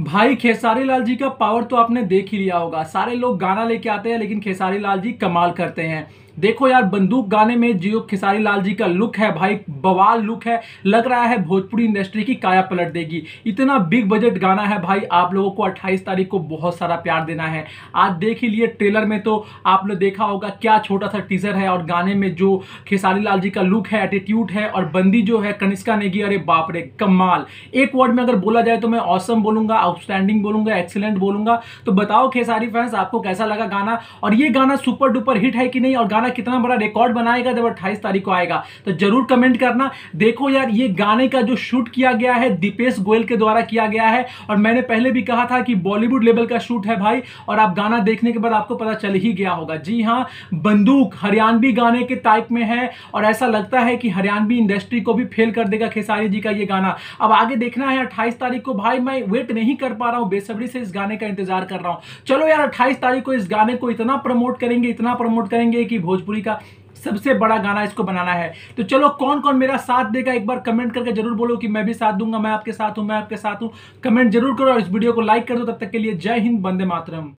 भाई खेसारी लाल जी का पावर तो आपने देख ही लिया होगा। सारे लोग गाना लेके आते हैं, लेकिन खेसारी लाल जी कमाल करते हैं। देखो यार, बंदूक गाने में जो खेसारी लाल जी का लुक है भाई, बवाल लुक है। लग रहा है भोजपुरी इंडस्ट्री की काया पलट देगी। इतना बिग बजट गाना है भाई, आप लोगों को 28 तारीख को बहुत सारा प्यार देना है। आज देख ही लिए ट्रेलर में तो आप लोग देखा होगा क्या छोटा सा टीजर है और गाने में जो खेसारी लाल जी का लुक है एटीट्यूड है और बंदी जो है, कनिष्का नेगी, अरे बाप रे, कमाल। एक वर्ड में अगर बोला जाए तो मैं औसम बोलूँगा आउटस्टैंडिंग बोलूँगा एक्सीलेंट बोलूँगा। तो बताओ खेसारी फैंस आपको कैसा लगा गाना? और ये गाना सुपर डुपर हिट है कि नहीं? और गाना कितना बड़ा रिकॉर्ड बनाएगा, जब अट्ठाईस तारीख को आएगा। तो ज़रूर कमेंट करना। देखो यार, ये गाने का जो शूट किया गया है, दीपेश गोयल के द्वारा किया गया है, और मैंने पहले भी कहा था कि बॉलीवुड लेवल का शूट है भाई, और आप गाना देखने के बाद आपको पता चल ही गया होगा। जी हाँ बंदूक हरियाणवी गाने के टाइप में है, और ऐसा लगता है कि हरियाणवी इंडस्ट्री को भी फेल कर देगा खेसारी जी का ये गाना। अब आगे देखना है अट्ठाईस तारीख को। भाई, मैं वेट नहीं कर पा रहा हूँ, बेसब्री से इस गाने का इंतज़ार कर रहा हूँ। चलो यार, अट्ठाईस तारीख को इस गाने को इतना प्रमोट करेंगे, इतना प्रमोट करेंगे कि भोजपुरी का सबसे बड़ा गाना इसको बनाना है। तो चलो कौन कौन मेरा साथ देगा? एक बार कमेंट करके ज़रूर बोलो कि मैं भी साथ दूँगा, मैं आपके साथ हूँ, मैं आपके साथ हूँ। कमेंट ज़रूर करो और इस वीडियो को लाइक कर दो। तब तक के लिए जय हिंद बंदे मातरम।